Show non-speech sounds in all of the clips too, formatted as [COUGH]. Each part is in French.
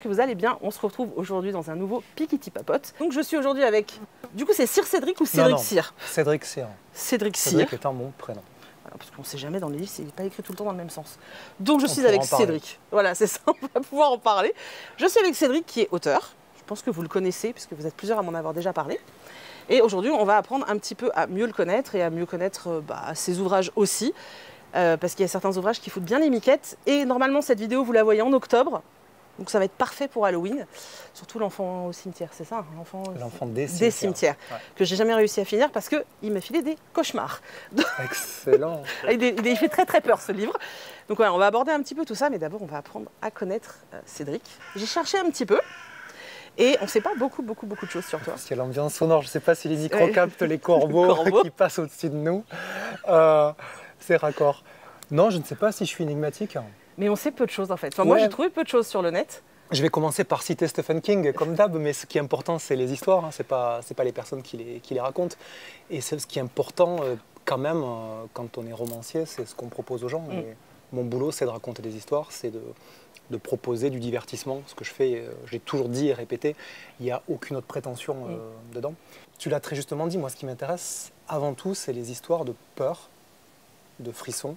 que vous allez bien. On se retrouve aujourd'hui dans un nouveau Pikiti Papote. Donc je suis aujourd'hui avec, du coup c'est Sir Cédric ou Cédric non. Cyr? Cédric Cyr. Cédric Cyr. Cédric étant mon prénom. Voilà, parce qu'on ne sait jamais dans les livres, c'est pas écrit tout le temps dans le même sens. Donc je On suis avec. Cédric. Voilà, c'est ça, [LAUGHS] on va pouvoir en parler. Je suis avec Cédric qui est auteur. Je pense que vous le connaissez puisque vous êtes plusieurs à m'en avoir déjà parlé. Et aujourd'hui, on va apprendre un petit peu à mieux le connaître et à mieux connaître euh, bah, ses ouvrages aussi. Euh, parce qu'il y a certains ouvrages qui foutent bien les miquettes. Et normalement, cette vidéo, vous la voyez en octobre. Donc ça va être parfait pour Halloween. Surtout l'enfant au cimetière, c'est ça hein, L'enfant des des cimetières. cimetières. Ouais. Que j'ai jamais réussi à finir parce qu'il m'a filé des cauchemars. [LAUGHS] Excellent. Il, est- fait très très peur ce livre. Donc voilà, on va aborder un petit peu tout ça, mais d'abord on va apprendre à connaître euh, Cédric. J'ai cherché un petit peu et on ne sait pas beaucoup beaucoup beaucoup de choses sur toi. Parce qu'il y a l'ambiance sonore. Je ne sais pas si les micros captent les corbeaux, [LAUGHS] Corbeaux. qui passent au-dessus de nous. Euh, C'est raccord. Non, je ne sais pas si je suis énigmatique. Mais on sait peu de choses en fait. Enfin, Moi j'ai trouvé peu de choses sur le net. Je vais commencer par citer Stephen King, comme d'hab, mais ce qui est important, c'est les histoires, hein, c'est pas, c'est pas les personnes qui les, qui les racontent. Et c'est ce qui est important, euh, quand même, euh, quand on est romancier, c'est ce qu'on propose aux gens. Mm. Et mon boulot, c'est de raconter des histoires, c'est de, de proposer du divertissement. Ce que je fais, euh, j'ai toujours dit et répété, il n'y a aucune autre prétention euh, dedans. Tu l'as très justement dit, moi, ce qui m'intéresse avant tout, c'est les histoires de peur, de frisson.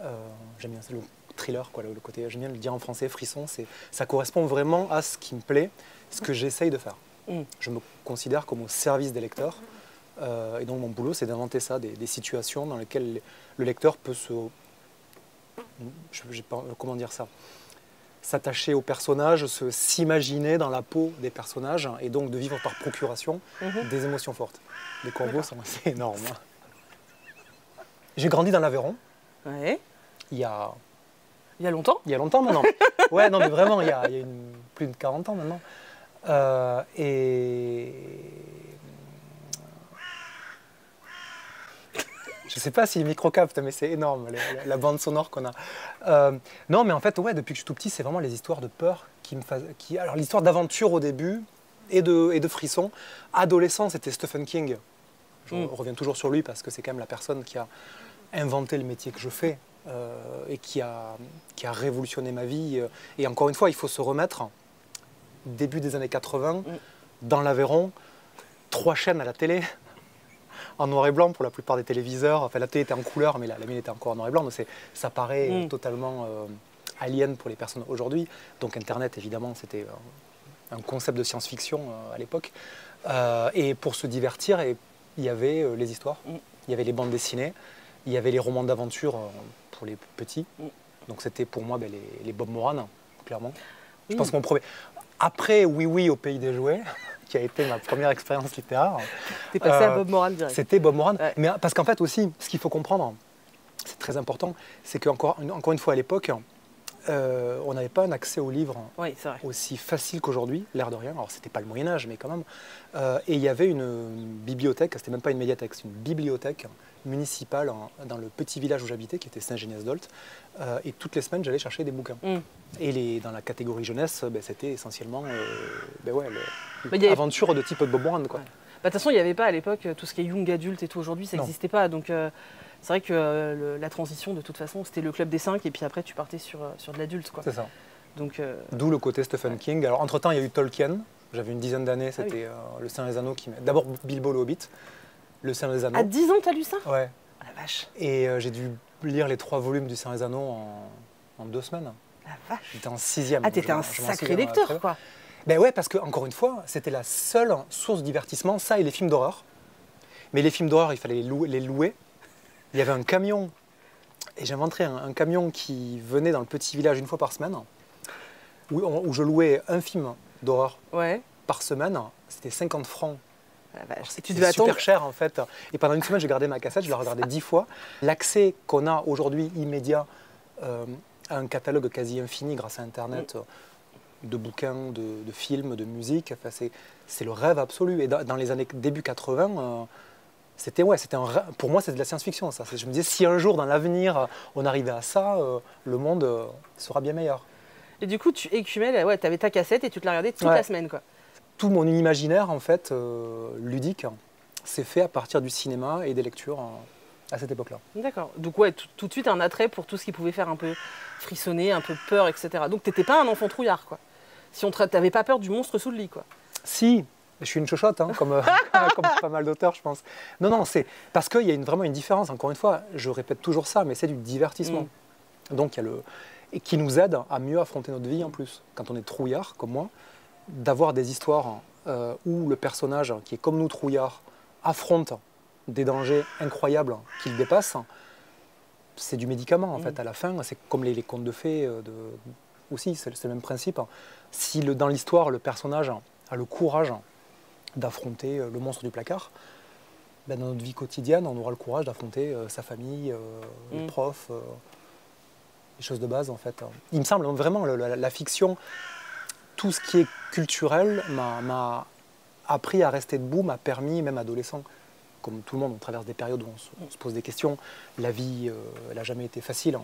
Euh, J'aime bien le thriller, quoi, le, le côté, j'aime bien le dire en français, frisson, c'est, ça correspond vraiment à ce qui me plaît, ce que j'essaye de faire. Mm. Je me considère comme au service des lecteurs, euh, et donc mon boulot, c'est d'inventer ça, des, des situations dans lesquelles le lecteur peut se, je, pas- comment dire ça, s'attacher aux personnages, se s'imaginer dans la peau des personnages, et donc de vivre par procuration Mhm. des émotions fortes. Les corbeaux sont assez énormes. hein. J'ai grandi dans l'Aveyron, Ouais. il y a Il y a longtemps? il y a longtemps maintenant. [LAUGHS] ouais, non, mais vraiment, il y a, il y a une- plus de 40 ans maintenant. Euh, et. Je sais pas si micro capte, mais c'est énorme, la, bande sonore qu'on a. Euh, non, mais en fait, ouais, depuis que je suis tout petit, c'est vraiment les histoires de peur qui me faisaient. Qui, alors, l'histoire d'aventure au début et de, et de frissons. Adolescent, c'était Stephen King. Je Mm. reviens toujours sur lui parce que c'est quand même la personne qui a inventé le métier que je fais et qui a, qui a révolutionné ma vie. euh. Et encore une fois, il faut se remettre, début des années 80, dans l'Aveyron, trois chaînes à la télé, [LAUGHS] en noir et blanc pour la plupart des téléviseurs. Enfin, la télé était en couleur, mais la, la mienne était encore en noir et blanc. Donc ça paraît euh, Mm. totalement euh, alien pour les personnes aujourd'hui. Donc Internet, évidemment, c'était euh, un concept de science-fiction euh, à l'époque. Euh, et pour se divertir, il y avait euh, les histoires, Mm. il y avait les bandes dessinées, il y avait les romans d'aventure euh, pour les petits. Mm. Donc c'était pour moi ben, les, les Bob Moran, clairement. Je Oui. pense que mon premier. Après Oui Oui au pays des jouets, [LAUGHS] qui a été ma première expérience littéraire, T'es passé à Euh, Bob Moran direct. c'était Bob Moran. Ouais. Mais parce qu'en fait aussi, ce qu'il faut comprendre, c'est très important, c'est qu'encore une, encore une fois à l'époque, euh, on n'avait pas un accès aux livres Oui, aussi facile qu'aujourd'hui, l'air de rien. Alors c'était pas le Moyen Âge, mais quand même. Euh, et il y avait une, une bibliothèque, c'était même pas une médiathèque, c'est une bibliothèque municipale en- dans le petit village où j'habitais, qui était Saint-Géniès-d'Olt. Euh, et toutes les semaines, j'allais chercher des bouquins. Mm. Et les, dans la catégorie jeunesse, ben, c'était essentiellement ben ouais, le- Mais il y avait- aventure de type Bob Moran. Ouais. Bah, De toute façon, il n'y avait pas à l'époque tout ce qui est young adulte et tout. Aujourd'hui, ça n'existait pas. Donc, c'est vrai que euh, le- la transition, de toute façon, c'était le club des cinq et puis après, tu partais sur, euh, sur de l'adulte. quoi. C'est ça. Donc, euh, D'où le côté Stephen. King. Alors, entre-temps, il y a eu Tolkien. J'avais une dizaine d'années, Ah oui. c'était euh, Le Seigneur des Anneaux qui m'a... D'abord Bilbo le Hobbit, Le Seigneur des Anneaux. à 10 ans, t'as lu ça? Ouais. Ah, La vache. Et euh, j'ai dû lire les trois volumes du Seigneur des Anneaux en, en deux semaines. La vache. J'étais en sixième. Ah, donc t'étais je- un je m'en sacré souviens, euh, lecteur, bien. quoi. Ben ouais, parce que, encore une fois, c'était la seule source de divertissement, ça et les films d'horreur. Mais les films d'horreur, il fallait les louer. les louer. Il y avait un camion, et j'inventerais un, un camion qui venait dans le petit village une fois par semaine, où, on- où je louais un film d'horreur Ouais. par semaine. C'était 50 francs. La tu C'était super attendre. cher en fait. Et pendant une semaine, j'ai gardé ma cassette, je l'ai regardée dix fois. L'accès qu'on a aujourd'hui immédiat euh, à un catalogue quasi infini grâce à Internet, euh, de bouquins, de, de films, de musique, enfin, c'est, le rêve absolu. Et dans, dans les années début 80, euh, c'était ouais, c'était pour moi, c'est de la science-fiction. Ça. Je me disais, si un jour dans l'avenir on arrivait à ça, euh, le monde euh, sera bien meilleur. Et du coup, tu écumais, ouais, t'avais ta cassette et tu te la regardais toute Ouais. la semaine, quoi. Tout mon imaginaire en fait euh, ludique s'est fait à partir du cinéma et des lectures à cette époque-là. D'accord. Donc, ouais, tout, de suite, un attrait pour tout ce qui pouvait faire un peu frissonner, un peu peur, etc. Donc, t'étais pas un enfant trouillard, quoi. Si on t'avais pas peur du monstre sous le lit, quoi. Si, je suis une chochotte, hein, comme, euh, [LAUGHS] comme pas mal d'auteurs, je pense. Non, non, c'est parce qu'il y a une- vraiment une différence. Encore une fois, je répète toujours ça, mais c'est du divertissement. Donc, il y a le. Et qui nous aide à mieux affronter notre vie en plus. Quand on est trouillard, comme moi, d'avoir des histoires euh, où le personnage, qui est comme nous trouillard, affronte des dangers incroyables qu'il dépasse, c'est du médicament en fait. À la fin, c'est comme les, les contes de fées euh, de- aussi, c'est c'est le même principe. Si le- dans l'histoire, le personnage a le courage d'affronter euh, le monstre du placard, ben, dans notre vie quotidienne, on aura le courage d'affronter euh, sa famille, euh, les Mm. profs, les choses de base en fait. Il me semble vraiment la, la fiction, tout ce qui est culturel m'a- m'a appris à rester debout, m'a permis, même adolescent, comme tout le monde, on traverse des périodes où on se, on se pose des questions. La vie, euh, elle n'a jamais été facile.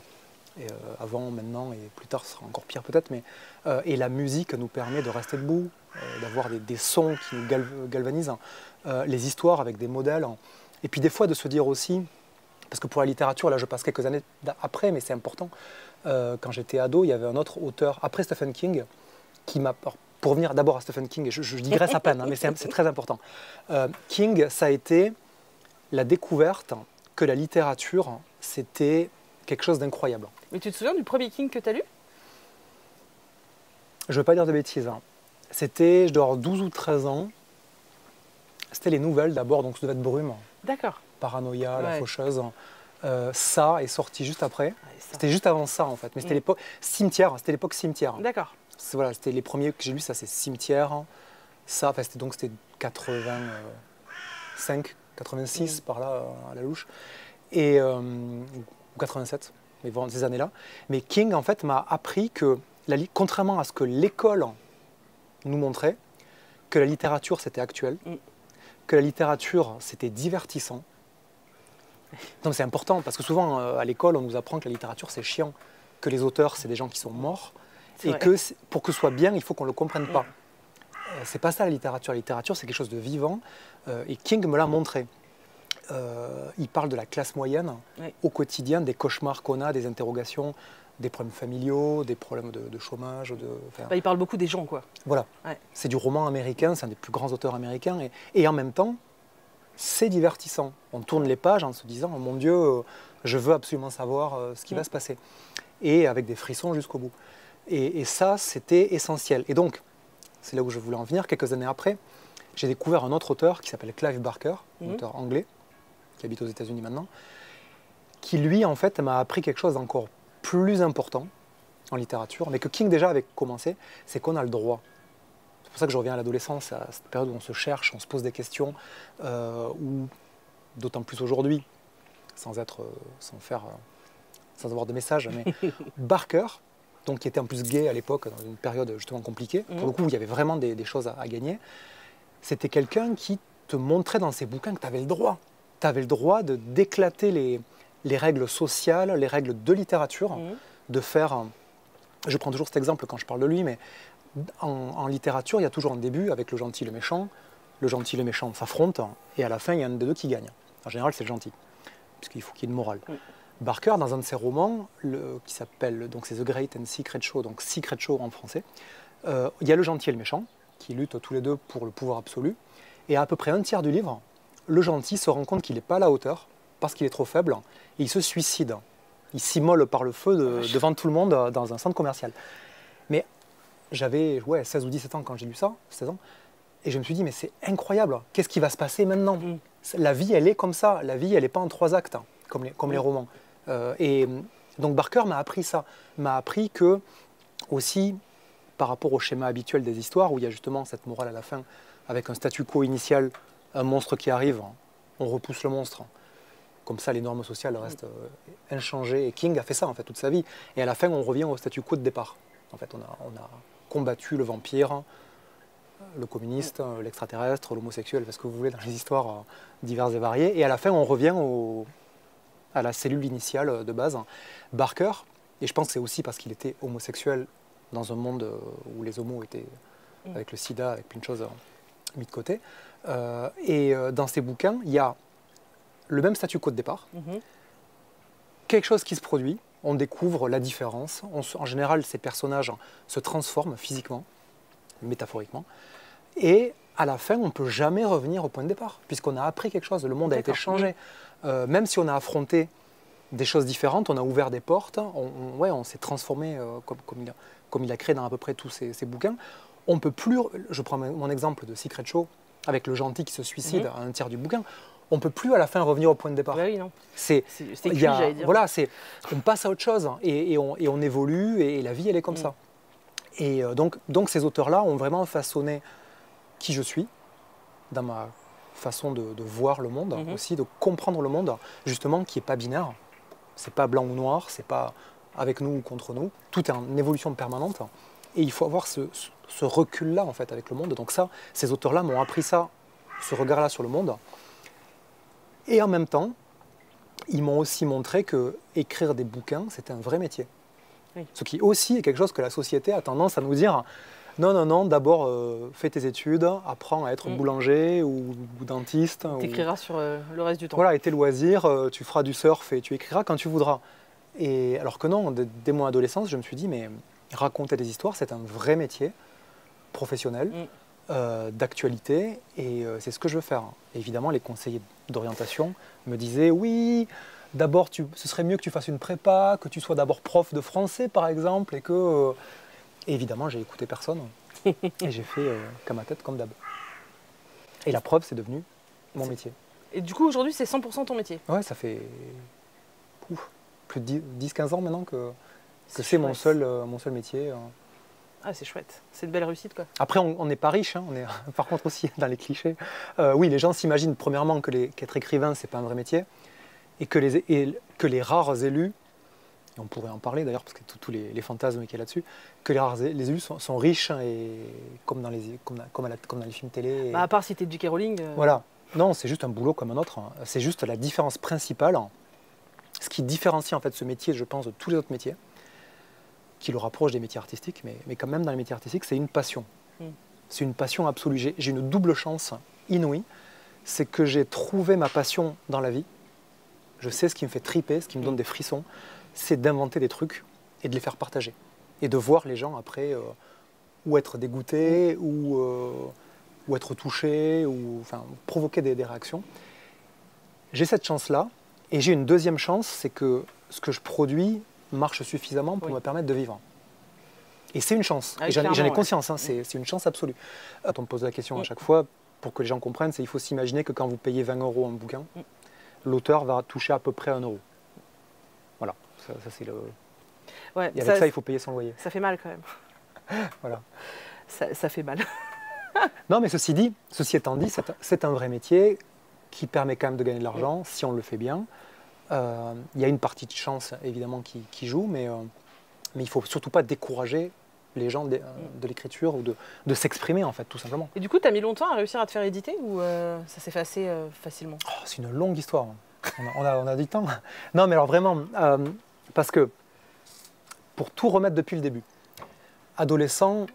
Et, euh, avant, maintenant et plus tard, ce sera encore pire peut-être. Mais euh, et la musique nous permet de rester debout, euh, d'avoir des, sons qui nous gal- galvanisent, euh, les histoires avec des modèles. Et puis des fois de se dire aussi, parce que pour la littérature, là je passe quelques années après, mais c'est important. quand j'étais ado, il y avait un autre auteur, après Stephen King, qui m'a. Pour revenir d'abord à Stephen King, je, je digresse à peine, hein, mais c'est très important. King, ça a été la découverte que la littérature, c'était quelque chose d'incroyable. Mais tu te souviens du premier King que tu as lu? Je ne veux pas dire de bêtises. hein. C'était, je dois avoir 12 ou 13 ans. C'était les nouvelles d'abord, donc ça devait être Brume, D'accord. Paranoïa, La. Faucheuse. Euh, ça est sorti juste après. Ouais, ça. C'était juste avant ça en fait, mais c'était Mm. l'époque cimetière. C'était l'époque cimetière. D'accord. Voilà, c'était les premiers que j'ai lus, ça c'est cimetière. Ça, enfin, c'était donc c'était 85, 86 Mm. par là euh, à la louche, et euh, ou 87, mais vraiment ces années-là. Mais King en fait m'a appris que, la, contrairement à ce que l'école nous montrait, que la littérature c'était actuel, Mm. que la littérature c'était divertissant. Mais c'est important parce que souvent euh, à l'école on nous apprend que la littérature c'est chiant, que les auteurs c'est des gens qui sont morts et vrai. que pour que ce soit bien, il faut qu'on ne le comprenne pas. Euh, c'est pas ça la littérature. La littérature, c'est quelque chose de vivant. euh, et King me l'a montré. Euh, il parle de la classe moyenne Oui. au quotidien, des cauchemars qu'on a, des interrogations, des problèmes familiaux, des problèmes de, de chômage. De, Bah, il parle beaucoup des gens, quoi. voilà. Ouais. C'est du roman américain, c'est un des plus grands auteurs américains. Et, et en même temps, c'est divertissant. On tourne les pages en se disant, oh mon Dieu, euh, je veux absolument savoir euh, ce qui Mm. va se passer. Et avec des frissons jusqu'au bout. Et, et ça, c'était essentiel. Et donc, c'est là où je voulais en venir. Quelques années après, j'ai découvert un autre auteur qui s'appelle Clive Barker, un Mhm. auteur anglais, qui habite aux États-Unis maintenant, qui lui, en fait, m'a appris quelque chose d'encore plus important en littérature, mais que King déjà avait commencé, c'est qu'on a le droit. C'est pour ça que je reviens à l'adolescence, à cette période où on se cherche, on se pose des questions, euh, ou d'autant plus aujourd'hui, sans être, euh, sans faire, euh, sans avoir de message, mais [LAUGHS] Barker, donc qui était en plus gay à l'époque, dans une période justement compliquée, pour le coup, il y avait vraiment des, des choses à, à gagner. C'était quelqu'un qui te montrait dans ses bouquins que tu avais le droit. Tu avais le droit de d'éclater les, les règles sociales, les règles de littérature, Mhm. de faire. Je prends toujours cet exemple quand je parle de lui, mais en, en littérature, il y a toujours un début avec le gentil et le méchant. Le gentil et le méchant s'affrontent, et à la fin, il y a un des deux qui gagne. En général, c'est le gentil, puisqu'il faut qu'il y ait une morale. Barker, dans un de ses romans, le- qui s'appelle donc c'est The Great and Secret Show, donc Secret Show en français, euh, il y a le gentil et le méchant qui luttent tous les deux pour le pouvoir absolu. Et à à peu près un tiers du livre, le gentil se rend compte qu'il n'est pas à la hauteur parce qu'il est trop faible et il se suicide. Il s'immole par le feu de- devant tout le monde euh, dans un centre commercial. Mais j'avais ouais, 16 ou 17 ans quand j'ai lu ça, 16 ans, et je me suis dit, mais c'est incroyable, qu'est-ce qui va se passer maintenant Mm. La vie, elle est comme ça, la vie, elle n'est pas en trois actes, hein, comme les, comme les Oui. romans. Euh, et donc Barker m'a appris ça, m'a appris que aussi par rapport au schéma habituel des histoires, où il y a justement cette morale à la fin, avec un statu quo initial, un monstre qui arrive, on repousse le monstre. Comme ça, les normes sociales restent euh, inchangées. Et King a fait ça en fait toute sa vie. Et à la fin, on revient au statu quo de départ. En fait, on a, on a combattu le vampire, le communiste, l'extraterrestre, l'homosexuel, parce que vous voulez dans les histoires euh, diverses et variées. Et à la fin, on revient au- à la cellule initiale de base. Barker, et je pense que c'est aussi parce qu'il était homosexuel dans un monde euh, où les homos étaient Mm. avec le sida, avec plein de choses euh, mis de côté. Euh, et euh, dans ses bouquins, il y a le même statu quo de départ, Mhm. quelque chose qui se produit, on découvre la différence. On se- en général, ces personnages se transforment physiquement. métaphoriquement. Et à la fin, on ne peut jamais revenir au point de départ, puisqu'on a appris quelque chose, le monde a été changé. Euh, même si on a affronté des choses différentes, on a ouvert des portes, on, on- ouais, on s'est transformé euh, comme, comme il a, comme il a créé dans à peu près tous ses, ses bouquins. On peut plus, je prends mon exemple de Secret Show, avec le gentil qui se suicide Mhm. à un tiers du bouquin, on peut plus à la fin revenir au point de départ. Bah oui, non. C'est j'allais dire. Voilà, c'est, on passe à autre chose et, et on, et on évolue et, la vie, elle est comme Mm. ça. Et euh, donc, donc, ces auteurs-là ont vraiment façonné qui je suis dans ma façon de, de voir le monde, Mhm. aussi de comprendre le monde, justement, qui n'est pas binaire. C'est pas blanc ou noir, c'est pas avec nous ou contre nous. Tout est en évolution permanente. Et il faut avoir ce, ce- ce recul-là, en fait, avec le monde. Donc ça, ces auteurs-là m'ont appris ça, ce regard-là sur le monde. Et en même temps, ils m'ont aussi montré que écrire des bouquins, c'était un vrai métier. Oui. Ce qui aussi est quelque chose que la société a tendance à nous dire non, non, non, d'abord euh, fais tes études, apprends à être Mm. boulanger ou, ou dentiste. ou- T'écriras sur euh, le reste du temps. voilà, et tes loisirs, euh, tu feras du surf et tu écriras quand tu voudras. Et alors que non, dès, dès mon adolescence, je me suis dit, mais raconter des histoires, c'est un vrai métier professionnel, Mm. euh, d'actualité, et euh, c'est ce que je veux faire. Évidemment, les conseillers d'orientation me disaient, oui, d'abord, tu- ce serait mieux que tu fasses une prépa, que tu sois d'abord prof de français, par exemple, et que... euh, et évidemment, j'ai écouté personne, [LAUGHS] et j'ai fait comme ma tête, comme d'hab. Et la preuve, c'est devenu mon métier. Et du coup, aujourd'hui, c'est 100% ton métier? Ouais, ça fait ouf, plus de 10-15 ans maintenant que, que C'est mon seul, mon seul métier. Ah, c'est chouette. C'est une belle réussite, quoi. Après, on n'est pas riche, hein, on est [LAUGHS] par contre aussi dans les clichés. Euh, oui, les gens s'imaginent premièrement que qu'être écrivain, c'est pas un vrai métier, et que les, et que les rares élus, et on pourrait en parler d'ailleurs, parce que tous les, les fantasmes qu'il y a là-dessus, que les rares les élus sont, sont riches, hein, et comme dans les, comme, comme à la- comme dans les films télé. et- Bah, à part si t'es J.K. Rowling. euh, Voilà. Non, c'est juste un boulot comme un autre. hein. C'est juste la différence principale. Ce qui différencie en fait ce métier, je pense, de tous les autres métiers, qui le rapproche des métiers artistiques, mais, mais quand même dans les métiers artistiques, c'est une passion. Mm. C'est une passion absolue. J'ai une double chance inouïe, c'est que j'ai trouvé ma passion dans la vie. Je sais ce qui me fait triper, ce qui me donne des frissons, c'est d'inventer des trucs et de les faire partager. Et de voir les gens après euh, ou être dégoûtés, ou, euh, ou être touchés, ou enfin, provoquer des, des réactions. J'ai cette chance-là. Et j'ai une deuxième chance, c'est que ce que je produis marche suffisamment pour Oui. me permettre de vivre. Et c'est une chance. Ah j'en ai- conscience, hein, c'est c'est une chance absolue. Quand on me pose la question à Mm. chaque fois, pour que les gens comprennent, c'est qu'il faut s'imaginer que quand vous payez 20 euros un bouquin, Mm. l'auteur va toucher à peu près un euro. Voilà, ça, ça, c'est le... Ouais, Et avec ça, ça, il faut payer son loyer. ça fait mal quand même. [LAUGHS] Voilà. Ça, ça fait mal. [LAUGHS] Non, mais ceci dit, ceci étant dit, c'est un vrai métier qui permet quand même de gagner de l'argent si on le fait bien. Euh, Il y a une partie de chance évidemment qui, qui joue, mais, euh, mais il ne faut surtout pas décourager les gens de, de l'écriture ou de, de s'exprimer en fait, tout simplement. Et du coup, t'as mis longtemps à réussir à te faire éditer ou euh, ça s'est fait assez euh, facilement? Oh, c'est une longue histoire. On a, on a- on a du temps. Non, mais alors vraiment, euh, parce que pour tout remettre depuis le début, adolescent,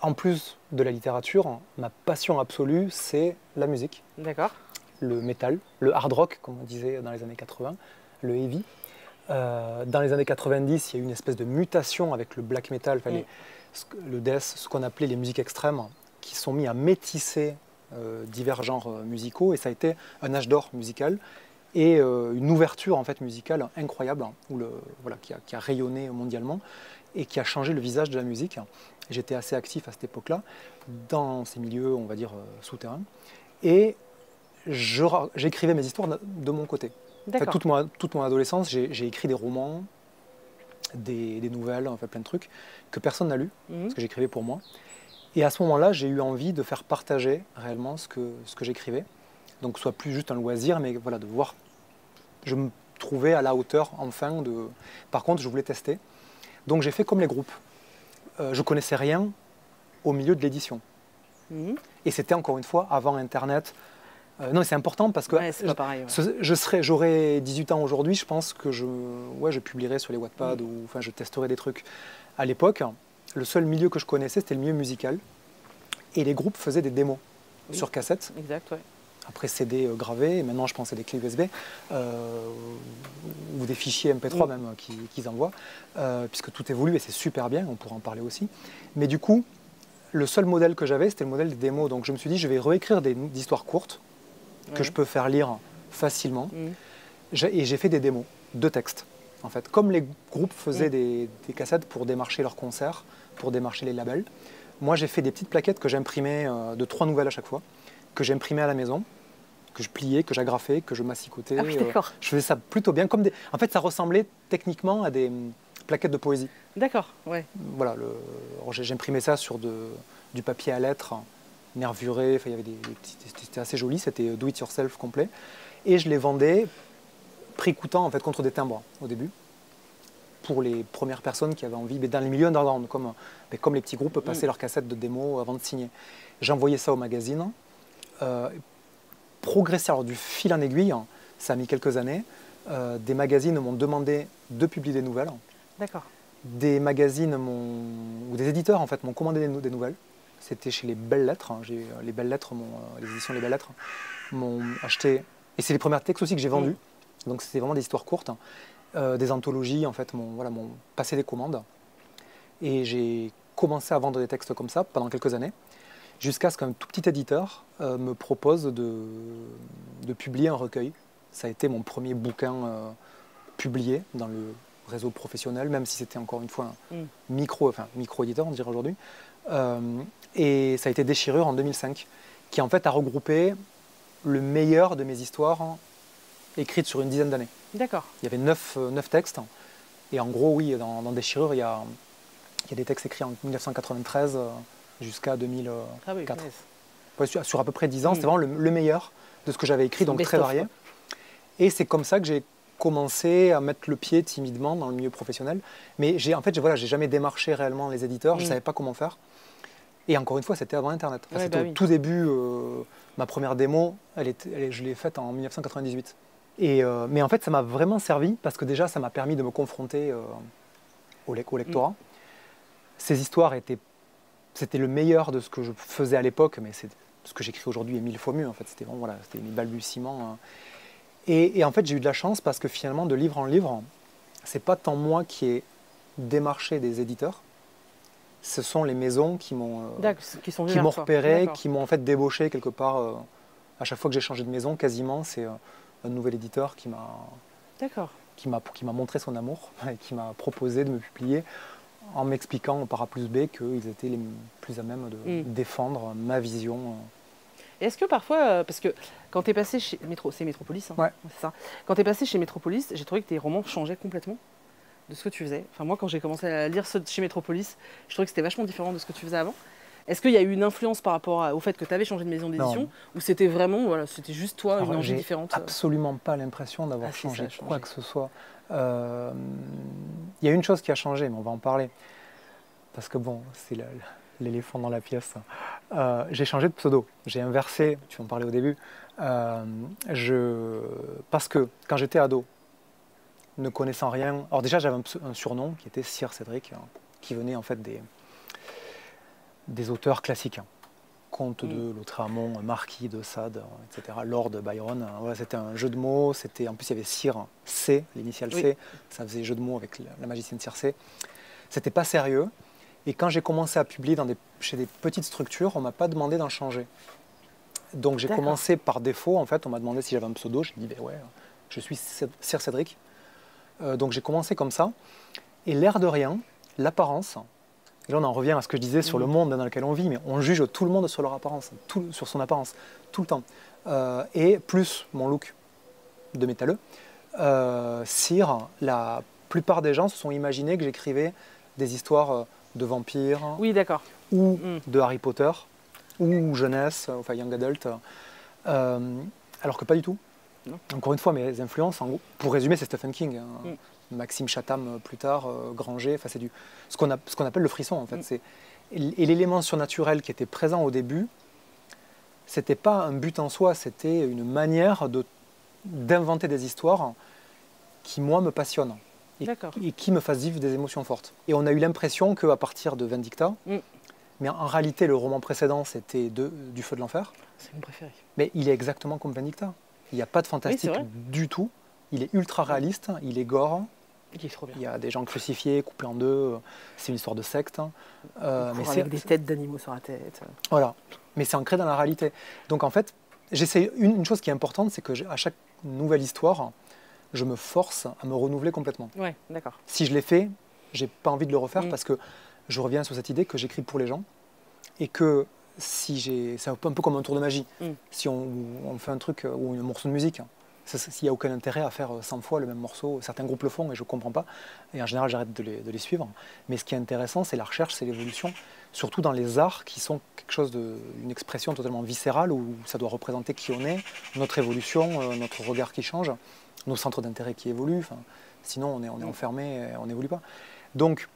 en plus de la littérature, ma passion absolue, c'est la musique. D'accord. Le metal, le hard rock, comme on disait dans les années 80, le heavy. Euh, dans les années 90, il y a eu une espèce de mutation avec le black metal, enfin, Mm. les- le death, ce qu'on appelait les musiques extrêmes, qui sont mis à métisser euh, divers genres euh, musicaux, et ça a été un âge d'or musical et euh, une ouverture en fait musicale incroyable, où le, voilà, qui, a, qui a rayonné mondialement et qui a changé le visage de la musique. J'étais assez actif à cette époque-là dans ces milieux, on va dire, souterrains. Et j'écrivais mes histoires de, mon côté. Toute, mon, toute mon adolescence, j'ai j'ai écrit des romans, des, des nouvelles, enfin plein de trucs que personne n'a lu, Mhm. parce que j'écrivais pour moi. Et à ce moment-là, j'ai eu envie de faire partager réellement ce que, ce que j'écrivais. Donc, soit plus juste un loisir, mais voilà, de voir. Je me trouvais à la hauteur, enfin. De... Par contre, je voulais tester. Donc, j'ai fait comme les groupes. Euh, je connaissais rien au milieu de l'édition. Mhm. Et c'était encore une fois avant Internet. Euh, non, mais c'est important parce que Ouais, c'est pas pareil. ouais. ce- Je serais, j'aurais 18 ans aujourd'hui, je pense que je, ouais, je publierais sur les Wattpad ou enfin, je testerais des trucs. À l'époque, le seul milieu que je connaissais, c'était le milieu musical. Et les groupes faisaient des démos Oui. sur cassette, Exact, ouais. après CD euh, gravés, et maintenant je pense à des clés USB, euh, ou des fichiers MP3 Mm. même qui- qu'ils envoient, puisque tout évolue et c'est super bien, on pourra en parler aussi. Mais du coup, le seul modèle que j'avais, c'était le modèle des démos. Donc je me suis dit, je vais réécrire des histoires courtes que Ouais. je peux faire lire facilement. J'ai- Et j'ai fait des démos, deux textes. En fait, comme les groupes faisaient Mm. des, des cassettes pour démarcher leurs concerts, pour démarcher les labels, moi j'ai fait des petites plaquettes que j'imprimais euh, de trois nouvelles à chaque fois, que j'imprimais à la maison, que je pliais, que j'agrafais, que je massicotais. Ah oui, euh, d'accord. je faisais ça plutôt bien. Comme des... En fait, ça ressemblait techniquement à des hum, plaquettes de poésie. D'accord, ouais. Voilà, le... j'imprimais ça sur de... du papier à lettres, nervuré. Enfin, il y avait des, des petits- C'était assez joli, c'était do it yourself complet. Et je les vendais prix coûtant en fait contre des timbres au début pour les premières personnes qui avaient envie, mais dans les milieux underground, comme, mais comme les petits groupes passaient Mm. leurs cassettes de démo avant de signer. J'envoyais ça au magazine. Euh, progresser alors du fil en aiguille, hein, ça a mis quelques années. Euh, des magazines m'ont demandé de publier des nouvelles D'accord. des magazines m'ont- ou des éditeurs en fait m'ont commandé des nouvelles. C'était chez les Belles Lettres. hein. J'ai- les Belles Lettres, m'ont, euh, les éditions Les Belles Lettres m'ont acheté. Et c'est les premiers textes aussi que j'ai vendus. Donc c'était vraiment des histoires courtes. hein. Euh, des anthologies en fait m'ont voilà, passé des commandes. Et j'ai commencé à vendre des textes comme ça pendant quelques années. Jusqu'à ce qu'un tout petit éditeur euh, me propose de, de publier un recueil. Ça a été mon premier bouquin euh, publié dans le réseau professionnel, même si c'était encore une fois un Mm. micro, enfin micro-éditeur, on dirait aujourd'hui. Euh, et ça a été Déchirure en 2005, qui en fait a regroupé le meilleur de mes histoires hein, écrites sur une dizaine d'années. D'accord. Il y avait neuf, euh, neuf textes. Et en gros, oui, dans, dans Déchirure, il y, a, il y a des textes écrits en 1993 euh, jusqu'à 2004. Ah oui. Ouais, sur, sur à peu près 10 ans, Mm. c'était vraiment le, le meilleur de ce que j'avais écrit, donc très varié. quoi. Et c'est comme ça que j'ai commencé à mettre le pied timidement dans le milieu professionnel. Mais j'ai, en fait, voilà, j'ai jamais démarché réellement les éditeurs, je Mm. ne savais pas comment faire. Et encore une fois, c'était avant Internet. Enfin, Ouais, c'était bah au oui. tout début, euh, ma première démo, elle était, elle- je l'ai faite en 1998. Et, euh, mais en fait, ça m'a vraiment servi parce que déjà, ça m'a permis de me confronter euh, au, lec- au lectorat. Mm. Ces histoires étaient, c'était le meilleur de ce que je faisais à l'époque, mais c'est ce que j'écris aujourd'hui est mille fois mieux. En fait, c'était voilà, c'était mes balbutiements. hein. Et, et en fait, j'ai eu de la chance parce que finalement, de livre en livre, c'est pas tant moi qui ai démarché des éditeurs, ce sont les maisons qui m'ont euh, qui qui m'ont repéré, qui m'ont en fait débauché quelque part. euh, à chaque fois que j'ai changé de maison, quasiment, c'est euh, un nouvel éditeur qui m'a D'accord. qui m'a qui m'a montré son amour [LAUGHS] et qui m'a proposé de me publier en m'expliquant par A plus B qu'ils étaient les plus à même de Mm. défendre ma vision. Est-ce que parfois, parce que quand tu es passé chez Métro, c'est Métropolis, hein, Ouais. c'est ça. Quand tu es passé chez Métropolis, j'ai trouvé que tes romans changeaient complètement de ce que tu faisais. Enfin moi, quand j'ai commencé à lire ceux de chez Métropolis, je trouvais que c'était vachement différent de ce que tu faisais avant. Est-ce qu'il y a eu une influence par rapport au fait que tu avais changé de maison d'édition ou c'était vraiment, voilà, c'était juste toi, Alors, une envie différente euh absolument pas l'impression d'avoir Ah, changé quoi que ce soit. Euh, Il y a une chose qui a changé, mais on va en parler. Parce que bon, c'est l'éléphant dans la pièce. Euh, j'ai changé de pseudo. J'ai inversé, tu en parlais au début. Euh, je... Parce que quand j'étais ado, ne connaissant rien. Alors déjà, j'avais un, surnom qui était Sir Cédric, hein, qui venait en fait des, des auteurs classiques. hein. Comte de Lautréamont, Marquis de Sade, euh, etc. Lord Byron. Voilà, c'était un jeu de mots. C'était en plus il y avait Sir C, l'initiale Oui. C. Ça faisait jeu de mots avec la, magicienne Circé. C'était pas sérieux. Et quand j'ai commencé à publier dans des, chez des petites structures, on m'a pas demandé d'en changer. Donc j'ai commencé par défaut. En fait, on m'a demandé si j'avais un pseudo. J'ai dit ben ouais, je suis Sir Cédric. Euh, donc j'ai commencé comme ça. Et l'air de rien, l'apparence. Et là, on en revient à ce que je disais sur le Mhm. monde dans lequel on vit, mais on juge tout le monde sur leur apparence, tout- sur son apparence, tout le temps. Euh, et plus mon look de métalleux. Euh, Sire, la plupart des gens se sont imaginés que j'écrivais des histoires euh, de vampires Oui, d'accord. ou Mm. de Harry Potter ou jeunesse, enfin young adult, euh, alors que pas du tout. Encore une fois, mes influences, en gros, pour résumer, c'est Stephen King, hein. Mm. Maxime Chatham euh, plus tard, euh, Granger, c'est du ce qu'on appelle le frisson en fait. Mm. C'est et l'élément surnaturel qui était présent au début, c'était pas un but en soi, c'était une manière de d'inventer des histoires qui moi me passionnent et, qui me fassent vivre des émotions fortes. Et on a eu l'impression qu'à partir de Vindicta, Mm. mais en réalité le roman précédent c'était du feu de l'enfer, C'est mon préféré. mais il est exactement comme Vindicta. Il n'y a pas de fantastique du tout. Il est ultra réaliste, il est gore, est trop bien. Il y a des gens crucifiés, coupés en deux. C'est une histoire de secte. hein. Euh, avec des têtes d'animaux sur la tête. Voilà. Mais c'est ancré dans la réalité. Donc en fait, j'essaie une, une chose qui est importante, c'est que à chaque nouvelle histoire, je me force à me renouveler complètement. Ouais, d'accord. Si je l'ai fait, j'ai pas envie de le refaire Mm. parce que je reviens sur cette idée que j'écris pour les gens et que si j'ai, c'est un peu, comme un tour de magie. Mm. Si on, on fait un truc euh, ou un morceau de musique, ça- s'il n'y a aucun intérêt à faire euh, 100 fois le même morceau, certains groupes le font et je ne comprends pas. Et en général, j'arrête de les, de les suivre. Mais ce qui est intéressant, c'est la recherche, c'est l'évolution, surtout dans les arts qui sont quelque chose de, une expression totalement viscérale où ça doit représenter qui on est, notre évolution, euh, notre regard qui change, nos centres d'intérêt qui évoluent. Enfin, sinon, on est, on est Mm. enfermé, et on n'évolue pas. Donc,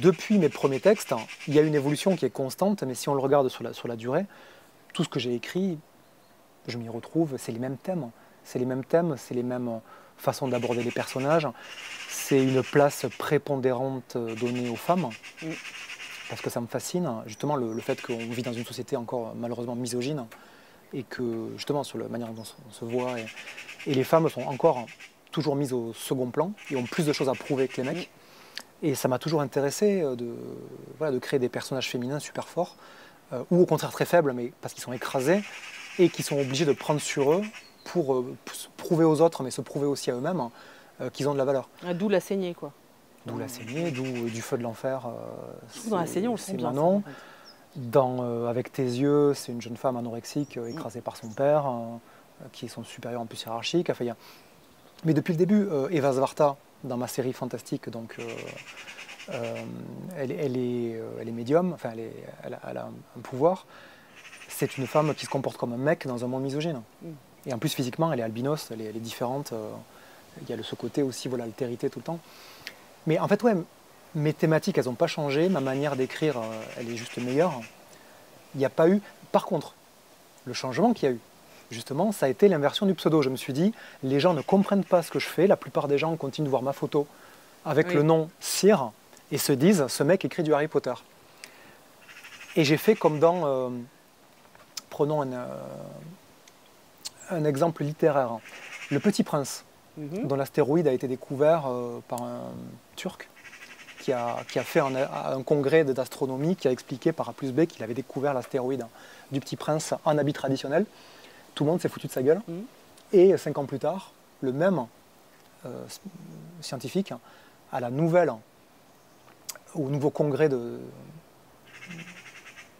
depuis mes premiers textes, il y a une évolution qui est constante, mais si on le regarde sur la, sur la durée, tout ce que j'ai écrit, je m'y retrouve, c'est les mêmes thèmes. C'est les mêmes thèmes, c'est les mêmes façons d'aborder les personnages. C'est une place prépondérante donnée aux femmes, Mm. parce que ça me fascine, justement, le, le fait qu'on vit dans une société encore malheureusement misogyne, et que justement, sur la manière dont on se voit, et, et les femmes sont encore toujours mises au second plan, et ont plus de choses à prouver que les mecs. Et ça m'a toujours intéressé euh, de, voilà, de créer des personnages féminins super forts, euh, ou au contraire très faibles, mais parce qu'ils sont écrasés, et qui sont obligés de prendre sur eux pour euh, p- se prouver aux autres, mais se prouver aussi à eux-mêmes, hein, euh, qu'ils ont de la valeur. Ah, D'où la saignée, quoi. D'où la saignée, d'où du feu de l'enfer. Dans la saignée, on le sent bien. ça, en fait. Dans Avec tes yeux, c'est une jeune femme anorexique écrasée par son père, euh, qui est son supérieur en plus hiérarchique. Enfin, y a- Mais depuis le début, Eva Svarta, dans ma série fantastique, donc, euh, euh, elle, elle est, euh, elle est médium, enfin, elle, a, un, pouvoir. C'est une femme qui se comporte comme un mec dans un monde misogyne. Et en plus, physiquement, elle est albinos, elle est, elle est différente. il y a le, ce côté aussi, voilà, altérité tout le temps. Mais en fait, ouais, mes thématiques, elles n'ont pas changé. Ma manière d'écrire, elle est juste meilleure. Il n'y a pas eu. Par contre, le changement qu'il y a eu, justement, ça a été l'inversion du pseudo. Je me suis dit, les gens ne comprennent pas ce que je fais. La plupart des gens continuent de voir ma photo avec Oui. le nom Cyr et se disent, ce mec écrit du Harry Potter. Et j'ai fait comme dans. euh, prenons un, euh, un exemple littéraire. Le Petit Prince Mhm. dont l'astéroïde a été découvert euh, par un Turc qui a, qui a fait un, un congrès d'astronomie qui a expliqué par A plus B qu'il avait découvert l'astéroïde du Petit Prince en habit traditionnel. Tout le monde s'est foutu de sa gueule. Mhm. Et cinq ans plus tard, le même euh, scientifique, à la nouvelle, au nouveau congrès de-